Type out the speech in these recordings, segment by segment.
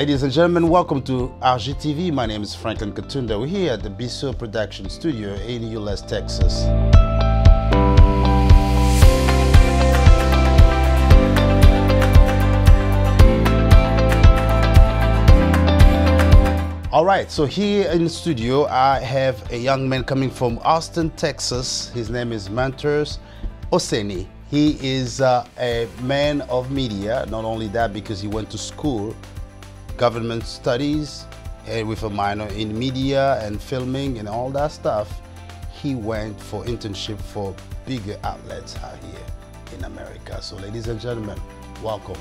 Ladies and gentlemen, welcome to RGTV. My name is Franklin Katunda. We're here at the Bissell Production Studio in Euless, Texas. All right, so here in the studio, I have a young man coming from Austin, Texas. His name is Manthurs Oseni. He is uh, a man of media, not only that, because he went to school, government studies, and with a minor in media and filming and all that stuff. He went for internship for bigger outlets out here in America. So, ladies and gentlemen, welcome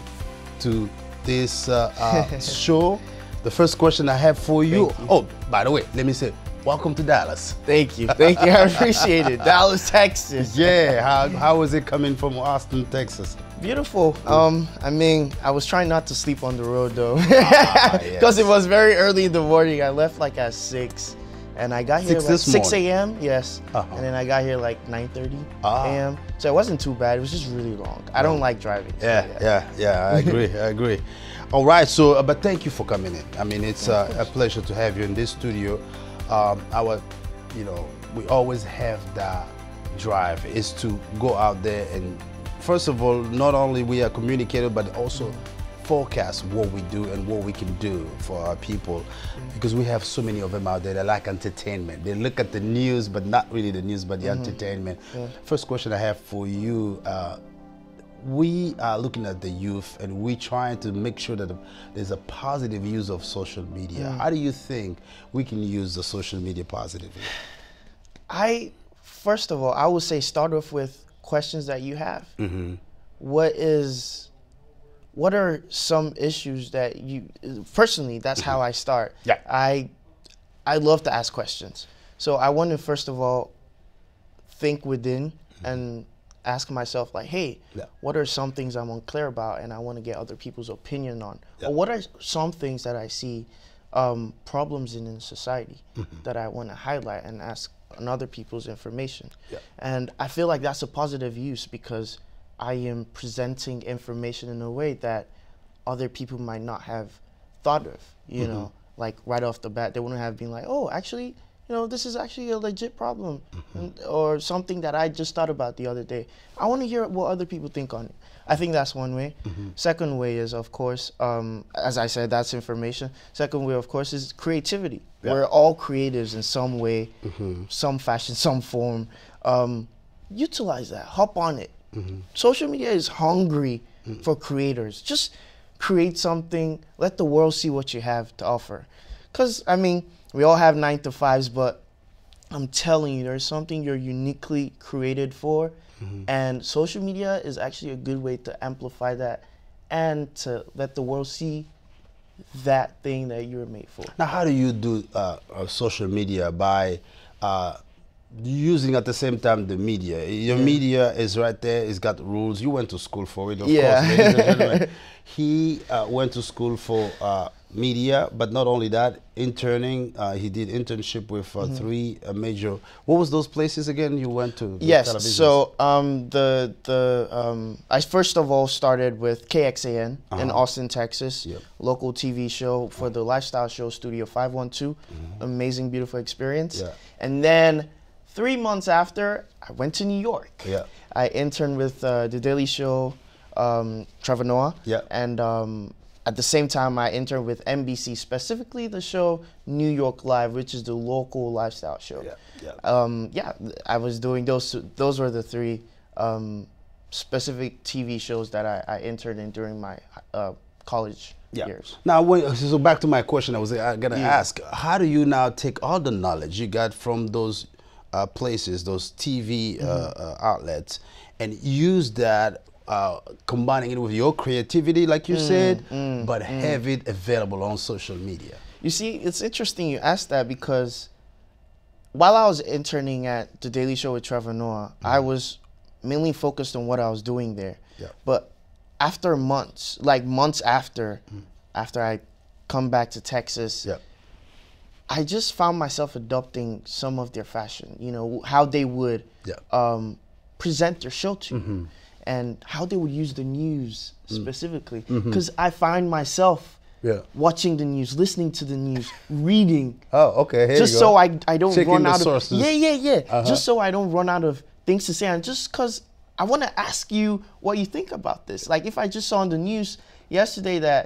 to this uh, uh, show. The first question I have for you, you. Oh, by the way, let me say, welcome to Dallas. Thank you. Thank you. I appreciate it. Dallas, Texas. Yeah, how, how was it coming from Austin, Texas? Beautiful. Um, I mean, I was trying not to sleep on the road though. Ah, Because yes. it was very early in the morning. I left like at six. And I got here Six like 6 a.m. Yes. Uh-huh. And then I got here like 9:30 Ah. a.m. So it wasn't too bad. It was just really long. I don't like driving. so Yeah, yeah, yeah. I agree. I agree. All right. So, uh, but thank you for coming in. I mean, it's uh, a pleasure to have you in this studio. Um, our, you know, we always have that drive is to go out there and, first of all, not only we are communicator, but also forecast what we do and what we can do for our people. Because we have so many of them out there that like entertainment. They look at the news but not really the news but the entertainment. First question i have for you uh, we are looking at the youth and we're trying to make sure that there's a positive use of social media. Mm. How do you think we can use the social media positively? I first of all, I would say start off with questions that you have. Mm-hmm. What is what are some issues that you personally that's how I start. Yeah. I I love to ask questions. So I want to first of all think within mm-hmm. and ask myself like, hey, Yeah. what are some things I'm unclear about and I want to get other people's opinion on? Yeah. Or what are some things that I see um, problems in in society Mm-hmm. that I want to highlight and ask on other people's information? Yeah. And I feel like that's a positive use because I am presenting information in a way that other people might not have thought of, you Mm-hmm. know, like right off the bat, they wouldn't have been like, oh, actually, you know, this is actually a legit problem Mm-hmm. and- or something that I just thought about the other day. I want to hear what other people think on it. I think that's one way. Mm-hmm. Second way is, of course, um, as I said, that's information. Second way, of course, is creativity. Yeah. We're all creatives in some way, Mm-hmm. some fashion, some form. Um, utilize that. Hop on it. Mm-hmm. Social media is hungry for creators. Just create something. Let the world see what you have to offer. Because, I mean, we all have nine to fives, but I'm telling you, there's something you're uniquely created for. And social media is actually a good way to amplify that and to let the world see that thing that you're made for. Now, how do you do uh, uh, social media by uh, using at the same time the media? Your media is right there. It's got rules. You went to school for it, of Yeah. course. Ladies and gentlemen. he uh, went to school for uh, media, but not only that, interning. Uh, he did internship with Mm-hmm. uh, three uh, major. What was those places again? You went to? Yes. So um, the the um, I first of all started with KXAN in Austin, Texas, Yep. local TV show for the lifestyle show Studio 512. Amazing, beautiful experience. Yeah. And then three months after, I went to New York. Yeah. I interned with uh, the Daily Show, um, Trevor Noah. Yeah. And um, at the same time, I interned with NBC, specifically the show New York Live, which is the local lifestyle show. Yeah, yeah. Um, yeah, I was doing those. Those were the three um, specific TV shows that I, I interned in during my uh, college years. Now, when, so back to my question, I was uh, gonna Yeah. ask: How do you now take all the knowledge you got from those uh, places, those TV uh, Mm-hmm. uh, outlets, and use that, uh, combining it with your creativity, like you Mm, said, but have it available on social media? You see, it's interesting you asked that because while I was interning at the Daily Show with Trevor Noah, I was mainly focused on what I was doing there. Yeah. But after months, like months after, after I come back to Texas, Yeah. I just found myself adopting some of their fashion. You know how they would Yeah. um, present their show to, you, and how they would use the news specifically. Because I find myself Yeah. watching the news, listening to the news, reading, Oh, okay. Here just you go. so I I don't Checking run out sources. of yeah yeah yeah Uh-huh. just so I don't run out of things to say and just because I want to ask you what you think about this. Like if I just saw on the news yesterday that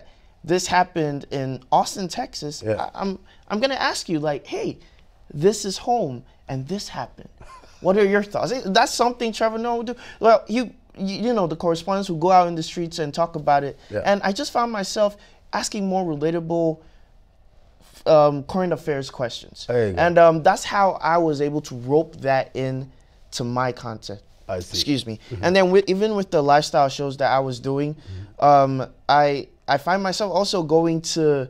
this happened in Austin, Texas, Yeah. I, I'm I'm gonna ask you like, hey, this is home and this happened. What are your thoughts? That's something Trevor Noah would do. Well, you you, know the correspondents who go out in the streets and talk about it, Yeah. and I just found myself asking more relatable um, current affairs questions. There you go. And um, that's how I was able to rope that in to my content. I see. Excuse me. And then with, even with the lifestyle shows that I was doing, um, I I find myself also going to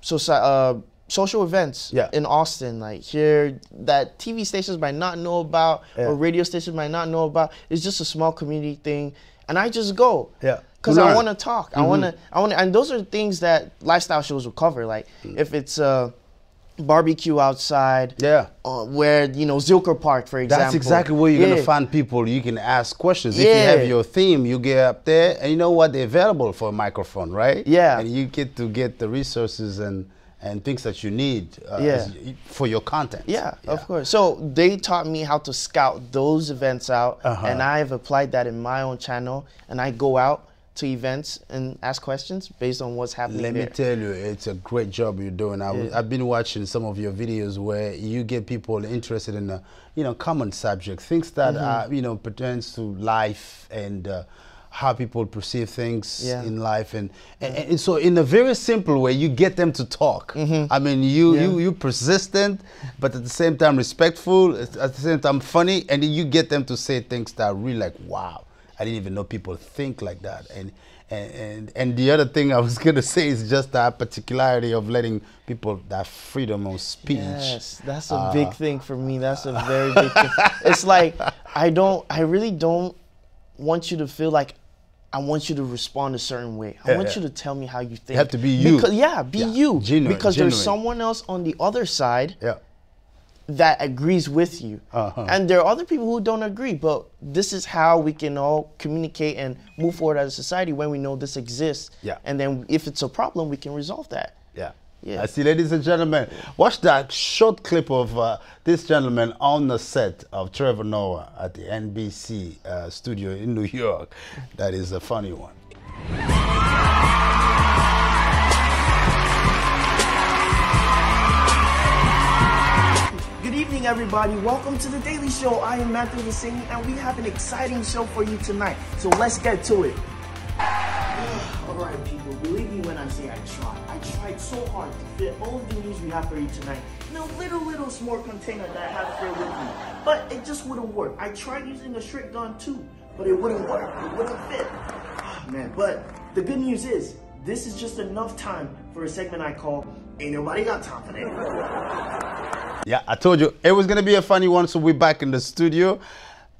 so uh, social events Yeah. in Austin, like here that TV stations might not know about Yeah. or radio stations might not know about. It's just a small community thing, and I just go. Yeah. Because I want to talk. I mm-hmm. want to. I want to. And those are things that lifestyle shows will cover. Like mm. if it's a barbecue outside. Yeah. Uh, where you know Zilker Park, for example. That's exactly where you're Yeah. gonna find people. You can ask questions. Yeah. If you have your theme, you get up there, and you know what? They're available for a microphone, right? Yeah. And you get to get the resources and and things that you need uh, Yeah. as for your content. Yeah, of course. So they taught me how to scout those events out, Uh-huh. and I've applied that in my own channel. And I go out to events and ask questions based on what's happening Let me tell you, it's a great job you're doing. I was, I've been watching some of your videos where you get people interested in, uh, you know, common subjects, things that Mm-hmm. are, you know, pertains to life and uh, how people perceive things Yeah. in life, and, and, and so in a very simple way, you get them to talk. I mean, you Mm-hmm. Yeah. you you persistent, but at the same time respectful, at the same time funny, and then you get them to say things that are really like, wow. I didn't even know people think like that. And and and, and the other thing I was gonna say is just that particularity of letting people that freedom of speech. Yes, that's a Uh, big thing for me. That's a very big thing. It's like I don't, I really don't want you to feel like I want you to respond a certain way. I Yeah, want yeah. you to tell me how you think. have to be you. Because, yeah, be Yeah, you. genuine, because genuine. there's someone else on the other side that agrees with you. Uh-huh. And there are other people who don't agree, but this is how we can all communicate and move forward as a society when we know this exists. Yeah. And then if it's a problem, we can resolve that. Yeah. Yeah. I see, ladies and gentlemen, watch that short clip of uh, this gentleman on the set of Trevor Noah at the NBC uh, studio in New York. That is a funny one. Good evening, everybody. Welcome to the Daily Show. I am Manthurs Oseni, and we have an exciting show for you tonight. So let's get to it. All right, people. Believe me when I say I tried. I tried so hard to fit all of the news we have for you tonight in a little, little small container that I have here with me. But it just wouldn't work. I tried using a shrink gun too, but it wouldn't work. It wouldn't fit. Man, but the good news is this is just enough time for a segment I call "Ain't Nobody Got Time for That." Yeah, I told you it was gonna be a funny one, so we're back in the studio.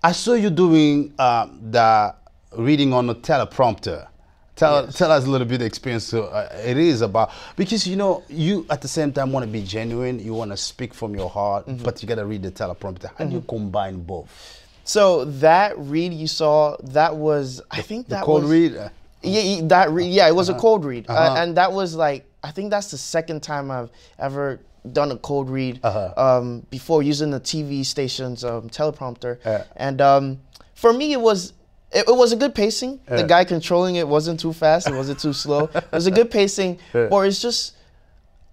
I saw you doing um, the reading on the teleprompter. Tell, tell us a little bit of experience uh, it is about because you know you at the same time want to be genuine you want to speak from your heart Mm-hmm. but you got to read the teleprompter how do you combine both So that read you saw, that was I think the that cold was read uh, Yeah, yeah, that re- yeah, it was a cold read, uh, Uh-huh. and that was like I think that's the second time I've ever done a cold read Uh-huh. um, before using the TV station's um, teleprompter, Yeah. and um, for me it was. It, it was a good pacing. The guy controlling it wasn't too fast. It wasn't too slow. It was a good pacing. Yeah. Or it's just,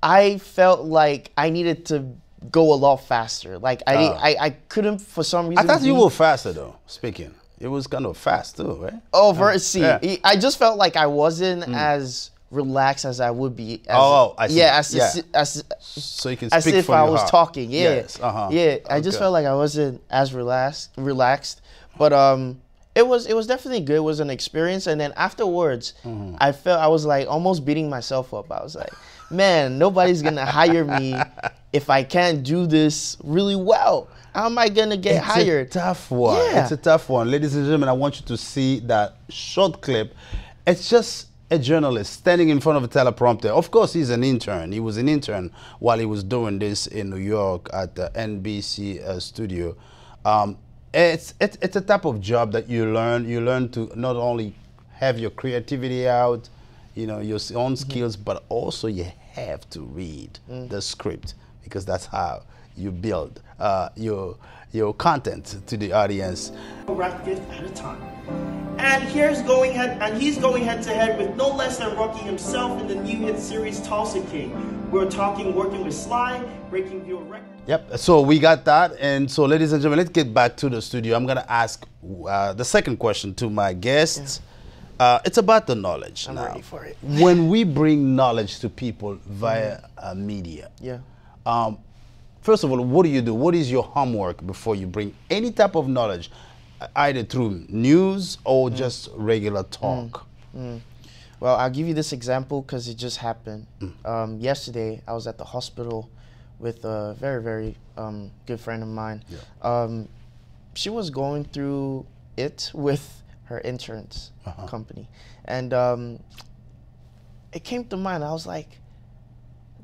I felt like I needed to go a lot faster. Like I, Ah. I, I couldn't for some reason. I thought you were faster though speaking it was kind of fast too right Oh, for see, Yeah. Mm. I just felt like I wasn't as relaxed as I would be. As, Oh, I see. Yeah, as, Yeah. as, so you can as if I was heart. talking. Yeah, yes uh-huh yeah. I just felt like I wasn't as relaxed, relaxed. But um, it was it was definitely good. It was an experience, and then afterwards, Mm-hmm. I felt I was like almost beating myself up. I was like, man, nobody's gonna hire me if I can't do this really well. How am I gonna get it's hired? a tough one. Yeah. It's a tough one. Ladies and gentlemen, I want you to see that short clip. It's just a journalist standing in front of a teleprompter. Of course, he's an intern. He was an intern while he was doing this in New York at the NBC uh, studio. Um, it's, it's, it's a type of job that you learn. You learn to not only have your creativity out, you know, your own skills, but also you have to read the script because that's how you build uh, your your content to the audience. rap fifth at a time. And here's going head and he's going head to head with no less than Rocky himself in the new hit series Tulsa King. We're talking working with Sly, breaking your record. Yep. So we got that, and so ladies and gentlemen, let's get back to the studio. I'm gonna ask uh, the second question to my guests. Uh, it's about the knowledge. I'm now. ready for it. when we bring knowledge to people via uh, media, Yeah. um, first of all, what do you do? What is your homework before you bring any type of knowledge, either through news or just regular talk? Well, I'll give you this example because it just happened. Um, yesterday, I was at the hospital with a very, very um, good friend of mine. Um, she was going through it with her insurance company. And um, it came to mind. I was like,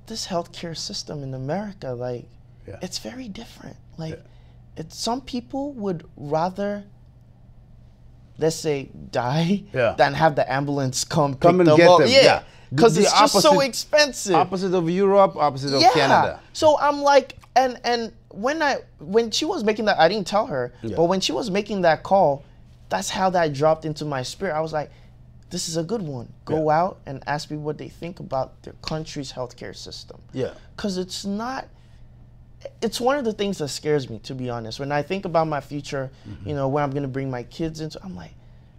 this healthcare system in America, like, Yeah. it's very different. Like, it's some people would rather, let's say, die Yeah. than have the ambulance come pick Come and them get up. them, Yeah, because it's just so expensive. Opposite of Europe, opposite of yeah. Canada. So I'm like, and and when I when she was making that, I didn't tell her, but when she was making that call, that's how that dropped into my spirit. I was like, this is a good one. Go out and ask people what they think about their country's healthcare system. Yeah. Because it's not. It's one of the things that scares me, to be honest. When I think about my future, Mm-hmm. you know, where I'm going to bring my kids into, I'm like,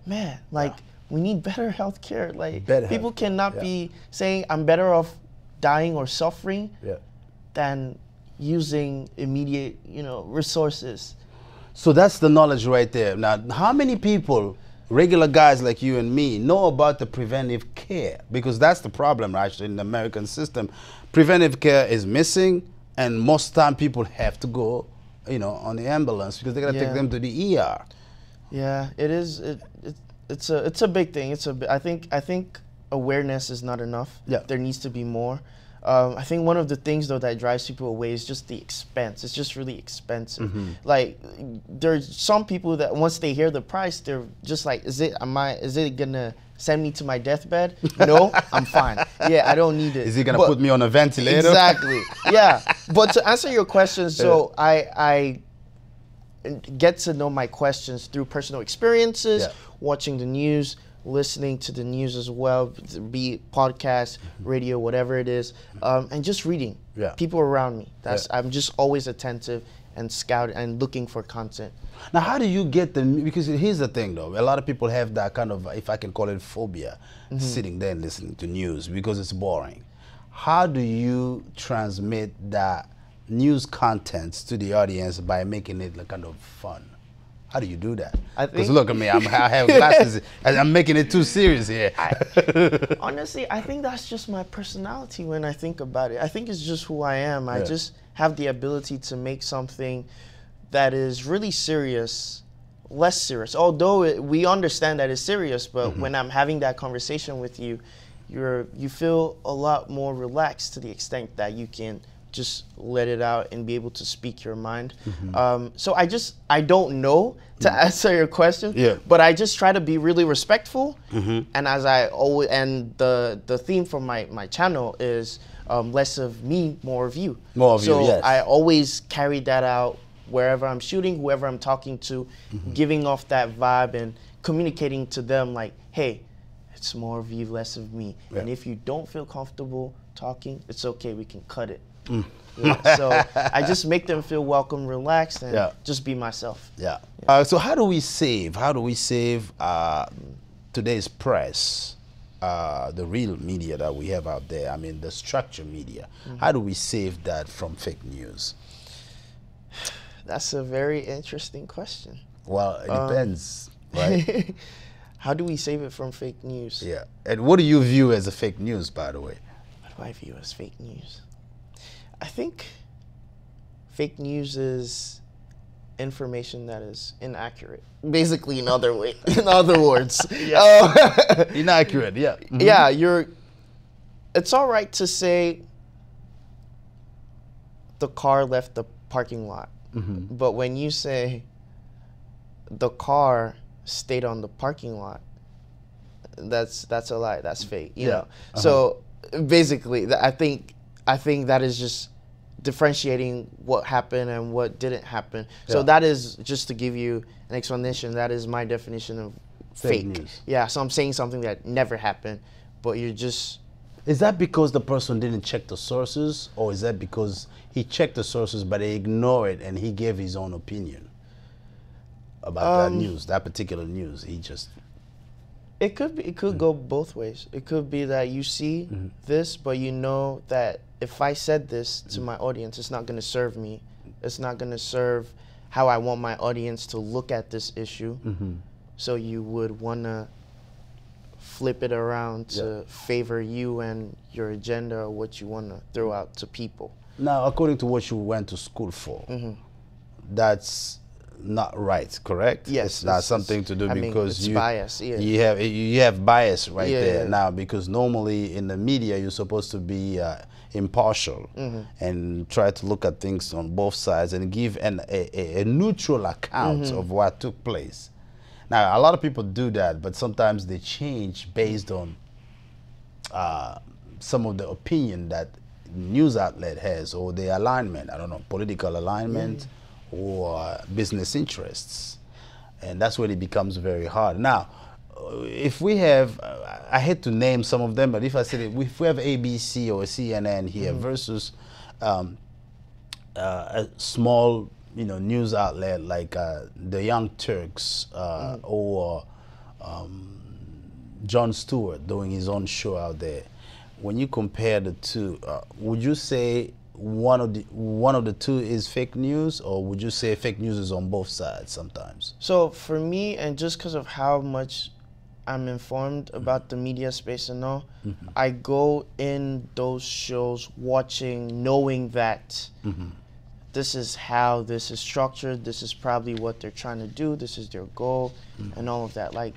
man, like we need better healthcare. Like Better people health- cannot yeah. be saying I'm better off dying or suffering Yeah. than using immediate, you know, resources. So that's the knowledge right there. Now, how many people, regular guys like you and me, know about the preventive care? Because that's the problem, actually, in the American system. Preventive care is missing, and most time people have to go, you know, on the ambulance because they gotta Yeah. take them to the ER. Yeah, it is. It, it it's a it's a big thing. It's a. I think I think awareness is not enough. Yeah. There needs to be more. Um, I think one of the things though that drives people away is just the expense. It's just really expensive. Like there's some people that once they hear the price, they're just like, is it am I is it gonna send me to my deathbed? No, I'm fine. Yeah, I don't need it. Is he gonna But- put me on a ventilator? Exactly. yeah. But to answer your question, so I I get to know my questions through personal experiences, Yeah. watching the news, listening to the news as well, be it podcast, radio, whatever it is, um, and just reading. Yeah. People around me. That's Yeah. I'm just always attentive and scout and looking for content. Now, how do you get them? Because here's the thing, though. A lot of people have that kind of, if I can call it, phobia, mm-hmm. sitting there and listening to news because it's boring. How do you transmit that news content to the audience by making it like kind of fun? How do you do that? Because look at me, I'm, I have glasses. and I'm making it too serious here. Honestly, I think that's just my personality when I think about it. I think it's just who I am. I just have the ability to make something that is really serious less serious. Although it, we understand that it's serious, but Mm-hmm. when I'm having that conversation with you, you're you feel a lot more relaxed to the extent that you can just let it out and be able to speak your mind. Mm-hmm. Um, so I just I don't know to answer your question, Yeah. but I just try to be really respectful. And as I always and the the theme for my my channel is um, less of me, more of you. More of you, so yes. I always carry that out wherever I'm shooting, whoever I'm talking to, Mm-hmm. giving off that vibe and communicating to them like, hey, it's more of you, less of me. And if you don't feel comfortable talking, it's okay. We can cut it. Mm. Yeah, so I just make them feel welcome, relaxed, and Yeah. just be myself. Yeah. Uh, so how do we save? How do we save uh, today's press, uh, the real media that we have out there? I mean, the structure media. How do we save that from fake news? That's a very interesting question. Well, it depends, right? How do we save it from fake news? yeah. And what do you view as a fake news, by the way? What do I view as fake news? I think fake news is information that is inaccurate. Basically, in other way, in other words, Uh, Inaccurate. Yeah. Mhm. yeah, you're. It's all right to say the car left the parking lot, but when you say the car stayed on the parking lot, that's that's a lie. That's fake. You Yeah. know. So basically, I think I think that is just differentiating what happened and what didn't happen. So that is just to give you an explanation. That is my definition of Fake fake. news. Yeah. So I'm saying something that never happened, but you're just Is that because the person didn't check the sources, or is that because he checked the sources but he ignored it and he gave his own opinion about Um, that news, that particular news? He just It could be. It could go both ways. It could be that you see this, but you know that if I said this to my audience, it's not going to serve me. It's not going to serve how I want my audience to look at this issue. So you would want to flip it around to favor you and your agenda or what you want to throw out to people. now, according to what you went to school for, Mm-hmm. that's not right, correct? Yes, it's not it's- something to do I mean, because it's you bias, yeah. you have you have bias right Yeah, there yeah. now because normally in the media you're supposed to be uh, impartial Mm-hmm. and try to look at things on both sides and give an, a, a, neutral account Mm-hmm. of what took place. Now a lot of people do that, but sometimes they change based on uh, some of the opinion that news outlet has or the alignment. I don't know, political alignment or business interests, and that's when it becomes very hard. Now, if we have, uh, I hate to name some of them, but if I said it, if we have ABC or CNN here versus um, uh, a small, you know, news outlet like uh, the Young Turks uh, or um, Jon Stewart doing his own show out there. When you compare the two, uh, would you say one of the one of the two is fake news, or would you say fake news is on both sides sometimes? So for me, and just because of how much I'm informed mm-hmm. about the media space and all, mm-hmm. I go in those shows watching, knowing that mm-hmm. this is how this is structured. This is probably what they're trying to do. This is their goal, and all of that. Like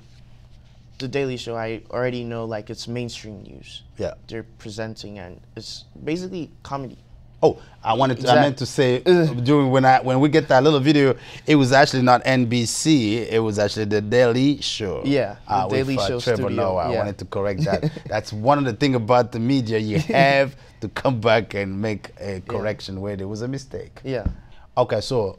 the Daily Show, I already know like it's mainstream news. Yeah. They're presenting, and it's basically comedy. Oh, I wanted to, I meant to say during when I when we get that little video, it was actually not NBC. It was actually the Daily Show. Yeah, the uh, Daily with, uh, Show Trevor studio, Noah. I wanted to correct that. That's one of the thing about the media. You have to come back and make a correction where there was a mistake. Yeah. Okay, so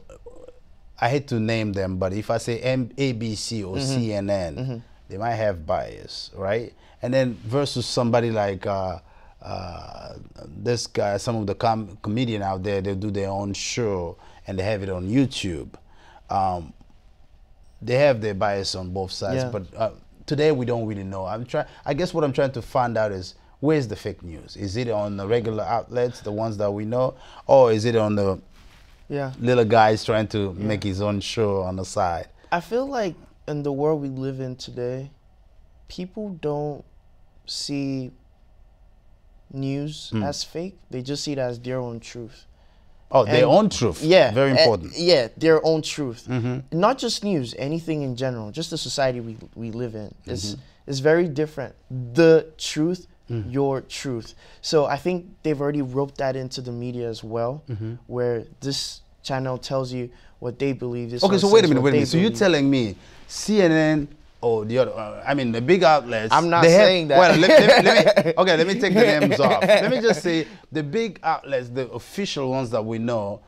I hate to name them, but if I say M- ABC or Mm-hmm. CNN, they might have bias, right? And then versus somebody like uh, uh, this guy, some of the com- comedian out there, they do their own show and they have it on YouTube. Um, they have their bias on both sides, Yeah. but uh, today we don't really know. I'm trying. I guess what I'm trying to find out is where's the fake news? Is it on the regular outlets, the ones that we know, or is it on the Yeah. little guys trying to make his own show on the side. I feel like in the world we live in today, people don't see news Hmm. as fake. They just see it as their own truth. Oh, their own truth. Yeah. Very important. Mm-hmm. yeah, their own truth. Not just news, anything in general, just the society we, we live in. is Mm-hmm. is very different. The truth, Mm. your truth. So I think they've already roped that into the media as well, Mm-hmm. where this channel tells you what they believe. This okay, so wait a minute, wait a minute. So you're telling me CNN or the other, uh, I mean, the big outlets. I'm not they have- saying that. Well, let, let- let me, okay, let me take the names off. Let me just say the big outlets, the official ones that we know,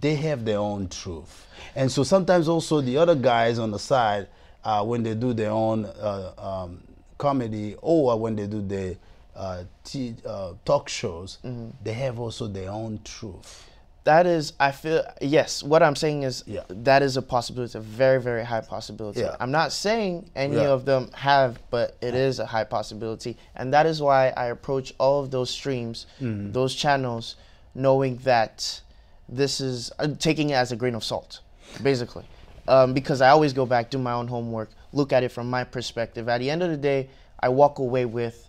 they have their own truth. And so sometimes also the other guys on the side, uh, when they do their own uh, um, comedy or when they do the uh, t- uh, talk shows, Mm-hmm. they have also their own truth. That is, I feel, yes, what I'm saying is Yeah. that is a possibility, it's a very, very high possibility. Yeah. I'm not saying any Yeah. of them have, but it is a high possibility. And that is why I approach all of those streams, Mm-hmm. those channels, knowing that this is uh, taking it as a grain of salt, basically. Um, because I always go back, do my own homework, look at it from my perspective. At the end of the day, I walk away with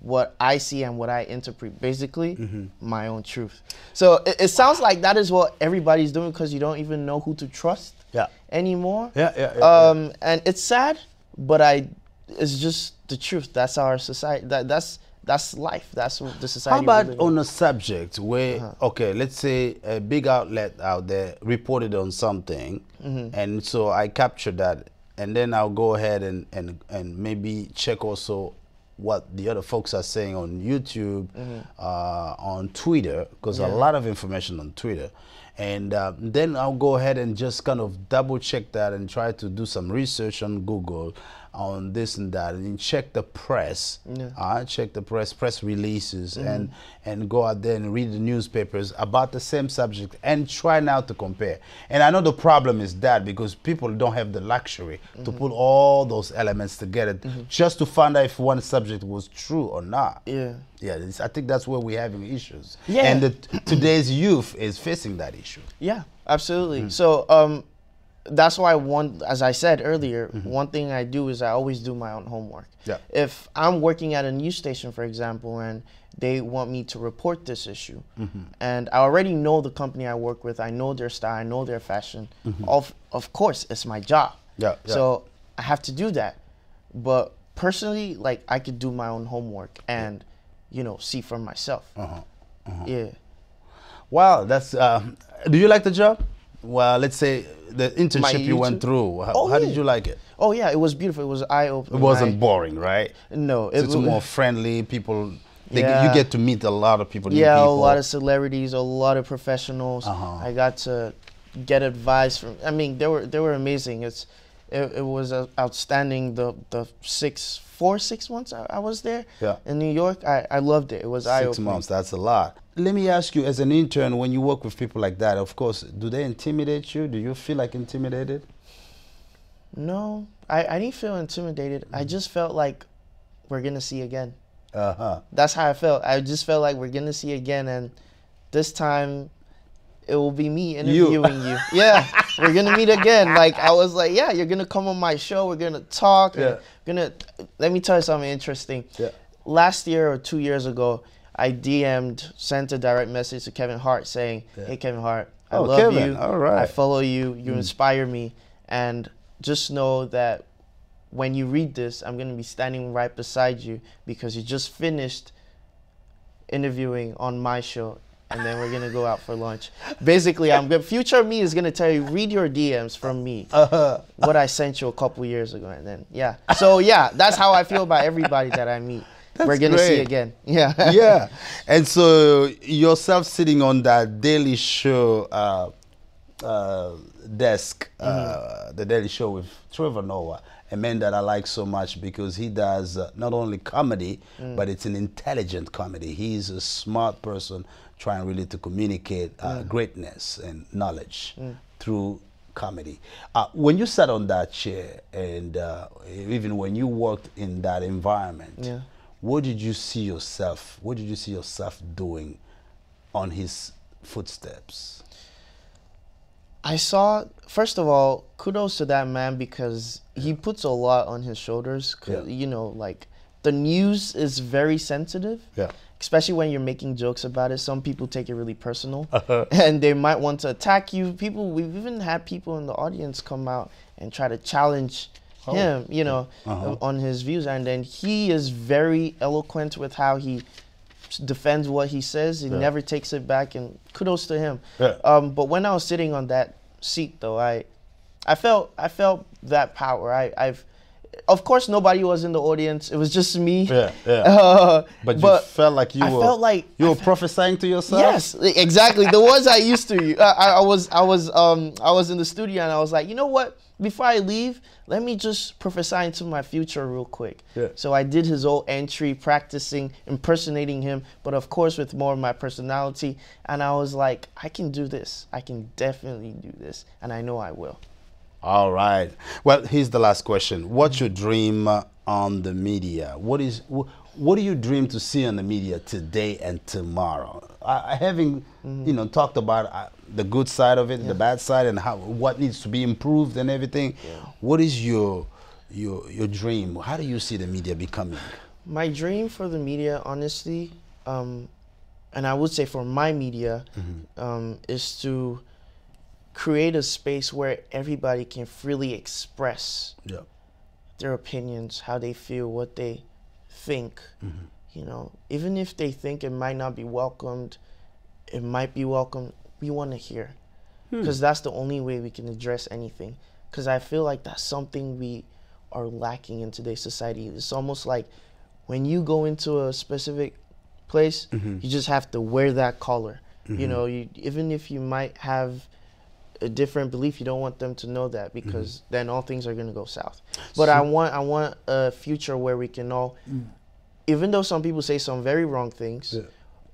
what I see and what I interpret, basically Mm-hmm. my own truth. So it, it sounds like that is what everybody's doing because you don't even know who to trust Yeah. anymore. Yeah, yeah, yeah, yeah. Um, and it's sad, but I, it's just the truth. That's our society. That that's that's life. That's what the society. How about on a subject where, Uh-huh. okay, let's say a big outlet out there reported on something, Mm-hmm. and so I captured that and then I'll go ahead and and and maybe check also what the other folks are saying on YouTube, uh, on Twitter, because a lot of information on Twitter. And uh, then I'll go ahead and just kind of double check that and try to do some research on Google on this and that, and check the press. Yeah. Uh, check the press, press releases, and and go out there and read the newspapers about the same subject and try now to compare. And I know the problem is that because people don't have the luxury to put all those elements together just to find out if one subject was true or not. Yeah. Yeah, it's, I think that's where we're having issues. Yeah. And the, today's youth is facing that issue. Yeah, absolutely. Mm-hmm. So um, that's why one, as I said earlier, Mm-hmm. one thing I do is I always do my own homework. Yeah. If I'm working at a news station, for example, and they want me to report this issue, Mm-hmm. and I already know the company I work with, I know their style, I know their fashion. Of of course, it's my job. Mm-hmm. Yeah, yeah. So I have to do that. But personally, like I could do my own homework and, you know, see for myself. Uh-huh. Yeah. Wow, that's. Uh, do you like the job? Well, let's say the internship you went through. How, Oh, how did you like it? Oh yeah, it was beautiful. It was eye opening. It wasn't boring, right? No, So it it's wa- more friendly. People, they, Yeah. you get to meet a lot of people. new Yeah, a lot of celebrities, a lot of professionals. Uh-huh. I got to get advice from. I mean, they were they were amazing. It's it, it was uh, outstanding. The the six four six months I, I was there Yeah. in New York. I, I loved it. It was Six months. That's a lot. Let me ask you, as an intern, when you work with people like that, of course, do they intimidate you? Do you feel like intimidated? No, I, I didn't feel intimidated. I just felt like we're gonna see again. Uh huh. That's how I felt. I just felt like we're gonna see again, and this time it will be me interviewing you. Yeah, we're gonna meet again. Like I was like, yeah, you're gonna come on my show. We're gonna talk. Yeah. Gonna let me tell you something interesting. Yeah. Last year or two years ago, I DM'd, sent a direct message to Kevin Hart saying, "Hey, Kevin Hart, I Oh, love Kevin, you. all right. I follow you. You Mm. inspire me, and just know that." When you read this, I'm gonna be standing right beside you because you just finished interviewing on my show and then we're gonna go out for lunch. Basically, I'm good. Future me is gonna tell you read your DMs from me, Uh-huh. what I sent you a couple years ago, and then yeah. So yeah, that's how I feel about everybody that I meet. we're gonna see again. Yeah. yeah. And so yourself sitting on that Daily Show uh, uh, desk, uh, the Daily Show with Trevor Noah, a man that I like so much because he does uh, not only comedy, but it's an intelligent comedy. He's a smart person trying really to communicate uh, greatness and knowledge through comedy. Uh, when you sat on that chair, and uh, even when you worked in that environment, Yeah. what did you see yourself? What did you see yourself doing on his footsteps? I saw first of all, kudos to that man because he puts a lot on his shoulders. Yeah. You know, like the news is very sensitive. Yeah. Especially when you're making jokes about it, some people take it really personal, Uh-huh. and they might want to attack you. People, we've even had people in the audience come out and try to challenge Oh. him, you know, Uh-huh. on his views. And then he is very eloquent with how he defends what he says. He Yeah. never takes it back, and kudos to him. Yeah. Um, but when I was sitting on that seat, though, I, I felt I felt that power. I, I've, of course, nobody was in the audience. It was just me. Yeah, yeah. Uh, But you felt like you I were felt like- you were fe- prophesying to yourself. Yes, exactly. The words I used to. I, I was, I was, um, I was in the studio and I was like, you know what? Before I leave, let me just prophesy into my future real quick. Yeah. So I did his old entry, practicing impersonating him, but of course with more of my personality. And I was like, I can do this. I can definitely do this, and I know I will. All right. Well, here's the last question. What's your dream uh, on the media? What is what do you dream to see on the media today and tomorrow? I, I having you know talked about uh, the good side of it, the bad side, and how what needs to be improved and everything. What is your your your dream? How do you see the media becoming? My dream for the media, honestly, um, and I would say for my media, um, is to create a space where everybody can freely express Yeah. their opinions, how they feel, what they think. Mm-hmm. You know, even if they think it might not be welcomed, it might be welcomed. We want to hear, hmm. because that's the only way we can address anything. because I feel like that's something we are lacking in today's society. It's almost like when you go into a specific place, Mm-hmm. you just have to wear that collar. You mm-hmm. know, you, even if you might have a different belief, you don't want them to know that because mm-hmm. then all things are gonna go south. But I want I want a future where we can all, mm. even though some people say some very wrong things, Yeah.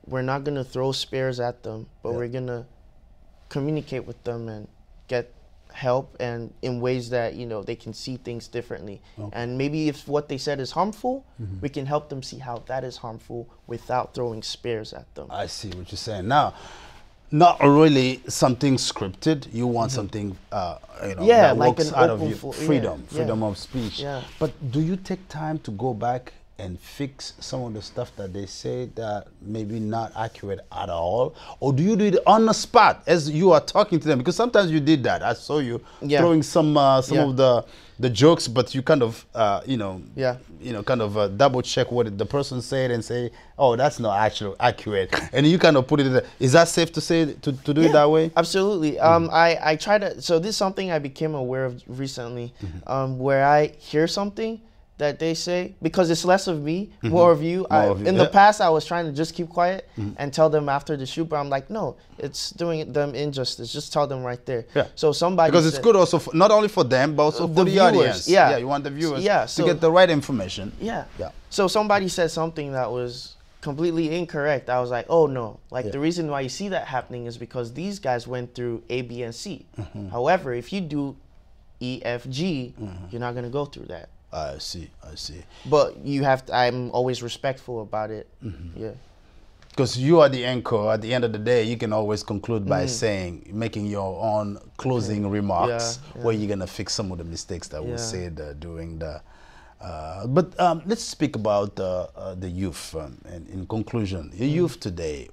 we're not gonna throw spears at them, but Yeah. we're gonna communicate with them and get help and in ways that you know they can see things differently and maybe if what they said is harmful mm-hmm. we can help them see how that is harmful without throwing spears at them I see what you're saying. Now, not really something scripted. You want something, uh, you know. Yeah, that like works out of you. fo- yeah, freedom, yeah. freedom of speech. Yeah. But do you take time to go back and fix some of the stuff that they say that maybe not accurate at all, or do you do it on the spot as you are talking to them? Because sometimes you did that. I saw you Yeah. throwing some uh, some Yeah. of the the jokes, but you kind of uh, you know Yeah. you know, kind of uh, double check what the person said and say, oh, that's not actually accurate. And you kind of put it in there. Is that safe to say, to, to do it that way? Absolutely. Um, I, I try to, so this is something I became aware of recently, Mm-hmm. um, where I hear something that they say, because it's less of me, more of you. I, Mm-hmm. Of you, in yeah. Mm-hmm. the past, I was trying to just keep quiet and tell them after the shoot, but I'm like, no, it's doing them injustice. Just tell them right there. Yeah. So somebody Because it's said- good also, for, not only for them, but also The for the viewers, audience. yeah. yeah, you want the viewers Yeah, to get the right information. Yeah. Yeah. So somebody said something that was completely incorrect. I was like, oh no. Like Yeah. the reason why you see that happening is because these guys went through A, B, and C. Mm-hmm. However, if you do E, F, G, you're not gonna go through that. I see, I see. But you have to. I'm always respectful about it. Mm-hmm. Yeah. Because you are the anchor. At the end of the day, you can always conclude by saying, making your own closing remarks, Mm. Yeah, where you're gonna fix some of the mistakes that were Yeah. said uh, during the. Uh, but um, let's speak about uh, uh, the youth. Um, and in conclusion, the Mm. youth today,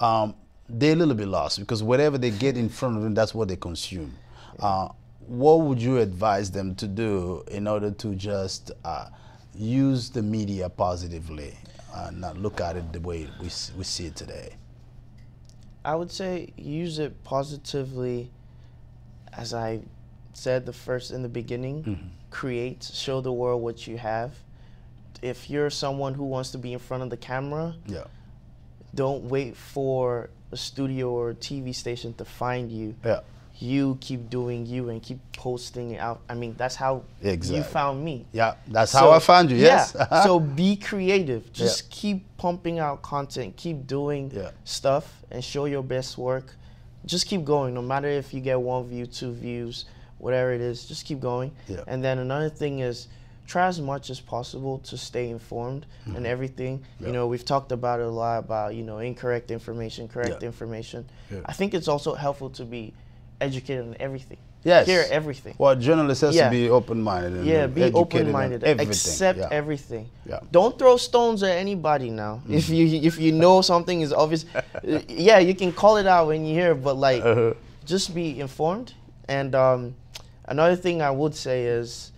um, they're a little bit lost because whatever they get in front of them, that's what they consume. Uh, what would you advise them to do in order to just uh, use the media positively and not look at it the way we, we see it today? I would say use it positively, as I said the first in the beginning. Create, show the world what you have. If you're someone who wants to be in front of the camera, Yeah. don't wait for a studio or a TV station to find you. Yeah. You keep doing you and keep posting it out. I mean, that's how Exactly. you found me. Yeah. That's how I found you. Yes. Yeah. so be creative. Just keep pumping out content. Keep doing Yeah. stuff and show your best work. Just keep going. No matter if you get one view, two views, whatever it is, just keep going. Yeah. And then another thing is try as much as possible to stay informed and everything. Mm-hmm. Yeah. You know, we've talked about it a lot about, you know, incorrect information, correct Yeah. information. Yeah. I think it's also helpful to be educated on everything. Yes. Hear everything. Well, journalist has Yeah. to be open-minded. Yeah, be open-minded. Accept yeah. everything. Yeah. Don't throw stones at anybody now. Mm-hmm. If you if you know something is obvious, uh, yeah, you can call it out when you hear. it, But like, Uh-huh. just be informed. And um, another thing I would say is,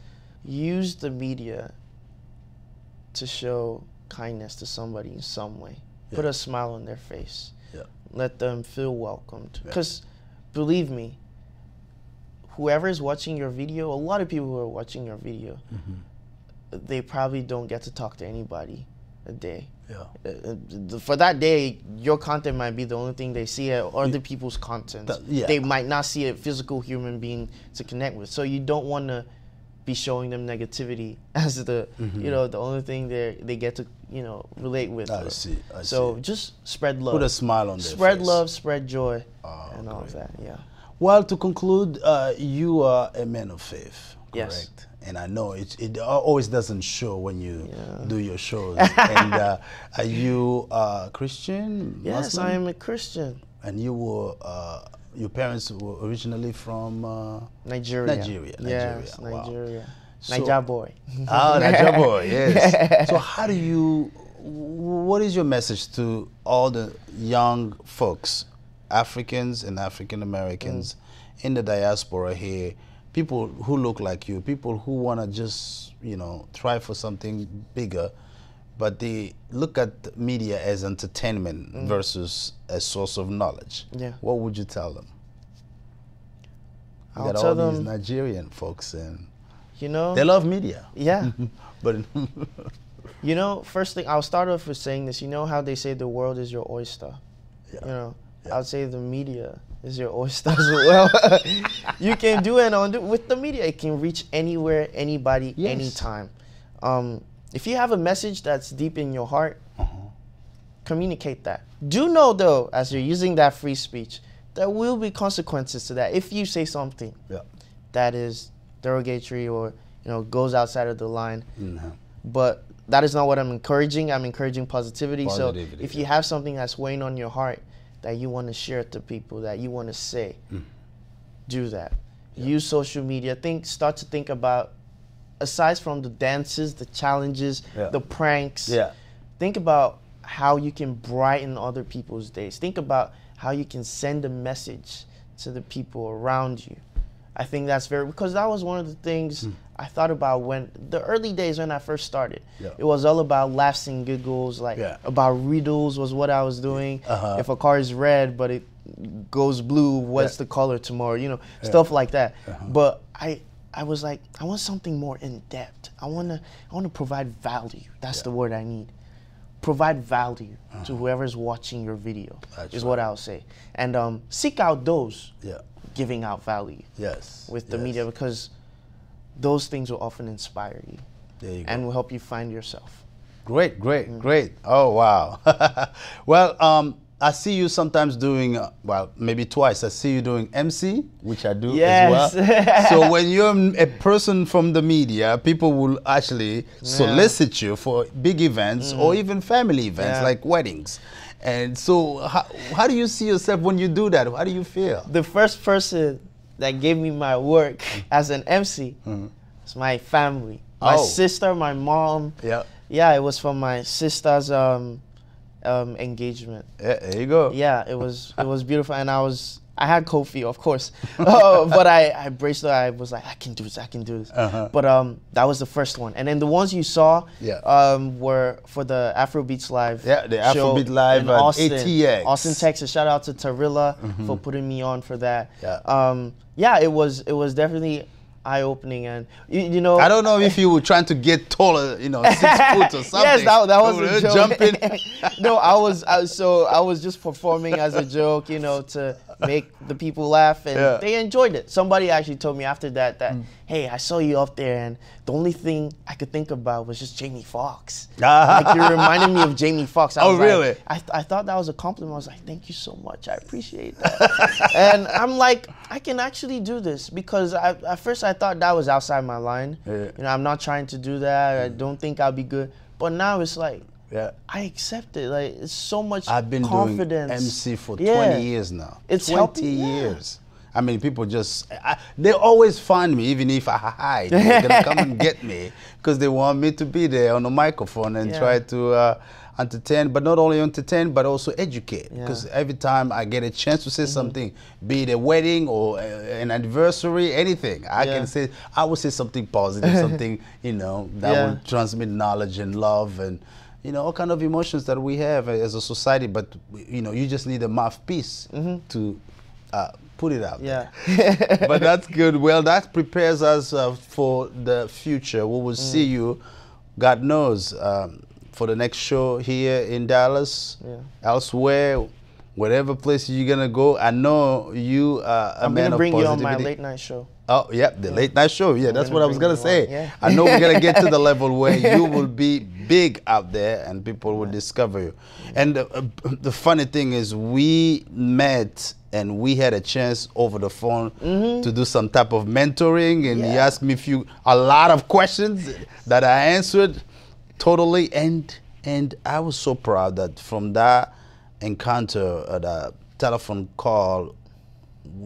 use the media to show kindness to somebody in some way. Put a smile on their face. Yeah. Let them feel welcomed. Because, believe me, whoever is watching your video, a lot of people who are watching your video, Mm-hmm. they probably don't get to talk to anybody a day. Yeah. Uh, uh, For that day, your content might be the only thing they see at other people's content. Yeah. They might not see a physical human being to connect with. So you don't want to be showing them negativity as the you know the only thing they they get to you know relate with. Mm-hmm. I see, I so see. just spread love. Put a smile on their Spread face. love, spread joy, Oh, and all of that. Yeah. Well, to conclude, uh, you are a man of faith, correct? Yes. And I know it, it always doesn't show when you Yeah. do your shows. and uh, are you uh, Christian? Yes, Muslim? I am a Christian. And you were, uh, your parents were originally from uh, Nigeria. Nigeria, Yes, Nigeria, wow. Nigeria. So- Naija boy. Ah, Naija boy, yes. So how do you, what is your message to all the young folks, Africans and African Americans in the diaspora here, people who look like you, people who want to just, you know, try for something bigger, but they look at media as entertainment versus a source of knowledge. Yeah. What would you tell them? I'll tell all these Nigerian folks, and you know, they love media. yeah. but You know, first thing I'll start off with saying this. You know how they say the world is your oyster. Yeah. You know, Yeah. I'd say the media is your oyster as well. you can do it on with the media. It can reach anywhere, anybody, Yes. anytime. Um, if you have a message that's deep in your heart, Uh-huh. communicate that. Do know though, as you're using that free speech, there will be consequences to that. If you say something yeah, that is derogatory or you know goes outside of the line, Mhm. but that is not what I'm encouraging. I'm encouraging positivity. Positivity, so if you have something that's weighing on your heart that you want to share to people, that you want to say, Mm. do that. Use social media. Think, start to think about, aside from the dances, the challenges, Yeah. the pranks. yeah, Think about how you can brighten other people's days. Think about how you can send a message to the people around you. I think that's very because that was one of the things Hmm. I thought about when the early days when I first started. Yeah. It was all about laughs and giggles, like Yeah. about riddles was what I was doing. Uh-huh. If a car is red but it goes blue, what's Yeah. the color tomorrow? You know, stuff like that. Uh-huh. But I I was like, I want something more in depth. I wanna I wanna provide value. That's the word I need provide value to whoever's watching your video Uh-huh. That's is what I'll say and um, seek out those yeah, giving out value yes. with the yes. media because those things will often inspire you There you go. and will help you find yourself Great, great, Mm. great. Oh, wow. well, um, I see you sometimes doing, uh, well, maybe twice. I see you doing MC, which I do Yes. as well. so when you're a person from the media, people will actually solicit you for big events or even family events Mm. Yeah. like weddings. And so, how, how do you see yourself when you do that? How do you feel? the first person that gave me my work as an MC is my family my. Oh. sister my mom Yeah. yeah it was from my sister's um, um, engagement Yeah, there you go. yeah, it was it was beautiful, and I was I had Kofi, of course, oh, but I I braced her. I was like, I can do this, I can do this. Uh-huh. But um, that was the first one, and then the ones you saw, Yeah. um, were for the Afrobeats Live. Yeah, the Afrobeat Live in at Austin, ATX. Austin, Texas. Shout out to Tarilla for putting me on for that. Yeah. Um, yeah, it was it was definitely eye opening, and you, you know, I don't know if you were trying to get taller, you know, six foot or something. Yes, that, that was a joke. Jumping. no, I was, I was so I was just performing as a joke, you know, to make the people laugh, and Yeah. they enjoyed it. Somebody actually told me after that that, hmm. hey, I saw you up there, and the only thing I could think about was just Jamie Foxx. like you reminded me of Jamie Foxx. I Oh, like- really? I, th- I thought that was a compliment. I was like, thank you so much. I appreciate that. and I'm like, I can actually do this because I, at first I thought that was outside my line. Yeah. You know, I'm not trying to do that. I hmm. don't think I'll be good. But now it's like, Yeah. I accept it. Like it's so much I've been confidence. doing MC for Yeah. 20 years now. It's 20 helping- yeah. years. I mean, people just, I, they always find me, even if I hide. They're going to come and get me because they want me to be there on the microphone and Yeah. try to uh, entertain, but not only entertain, but also educate. Because every time I get a chance to say something, be it a wedding or a, an anniversary, anything, I can say, I will say something positive, something, you know, that will transmit knowledge and love and you know all kind of emotions that we have as a society but you know you just need a mouthpiece to uh, put it out Yeah. but that's good. Well that prepares us uh, for the future. We will see you god knows um, for the next show here in dallas Yeah. elsewhere whatever place you're gonna go i know you are a I'm man gonna of bring you on positivity my late night show. Oh, yeah, the late night show. Yeah, that's gonna what I was gonna say. yeah. I know we're gonna get to the level where you will be big out there and people will discover you. And the, uh, the funny thing is, we met and we had a chance over the phone to do some type of mentoring, and he Mm-hmm. Asked me a few, a lot of questions that I answered totally, and and I was so proud that from that encounter, uh, that telephone call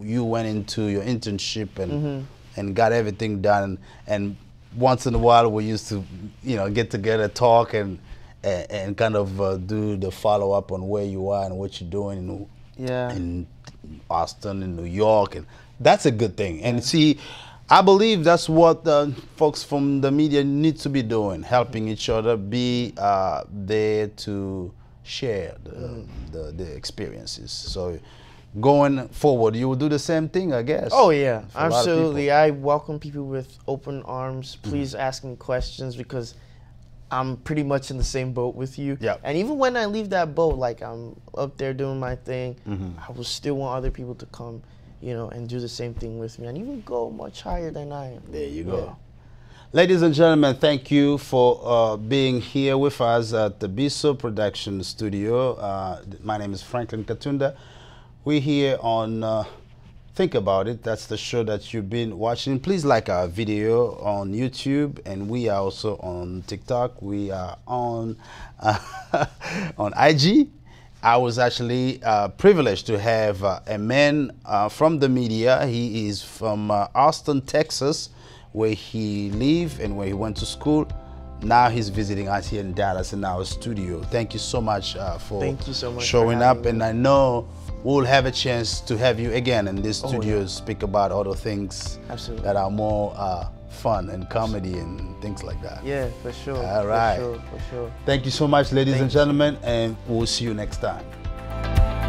you went into your internship and Mm-hmm. and got everything done and once in a while we used to you know get together talk and and, and kind of uh, do the follow up on where you are and what you're doing in, Yeah. in Austin in New York and that's a good thing and see I believe that's what uh, folks from the media need to be doing helping each other be uh, there to share the, Mm. the, the experiences so going forward, you will do the same thing, I guess. Oh yeah, for a lot of absolutely. I welcome people with open arms. Mm-hmm. Please ask me questions because I'm pretty much in the same boat with you. Yep. And even when I leave that boat, like I'm up there doing my thing, Mm-hmm. I will still want other people to come, you know, and do the same thing with me, and even go much higher than I am. There you Yeah. go. Ladies and gentlemen, thank you for uh, being here with us at the Biso Production Studio. Uh, my name is Franklin Katunda. We're here on uh, Think About It. That's the show that you've been watching. Please like our video on YouTube, and we are also on TikTok. We are on uh, on IG. I was actually uh, privileged to have uh, a man from the media. He is from Austin, Texas, where he lived and where he went to school. Now he's visiting us here in Dallas in our studio. Thank you so much uh, for Thank you so much for showing up, having and I know we'll have a chance to have you again in this Oh, studio yeah. speak about other things Absolutely. that are more uh, fun and comedy and things like that. Yeah, for sure. All right. For sure, for sure. Thank you so much, ladies Thank and gentlemen, and we'll see you next time.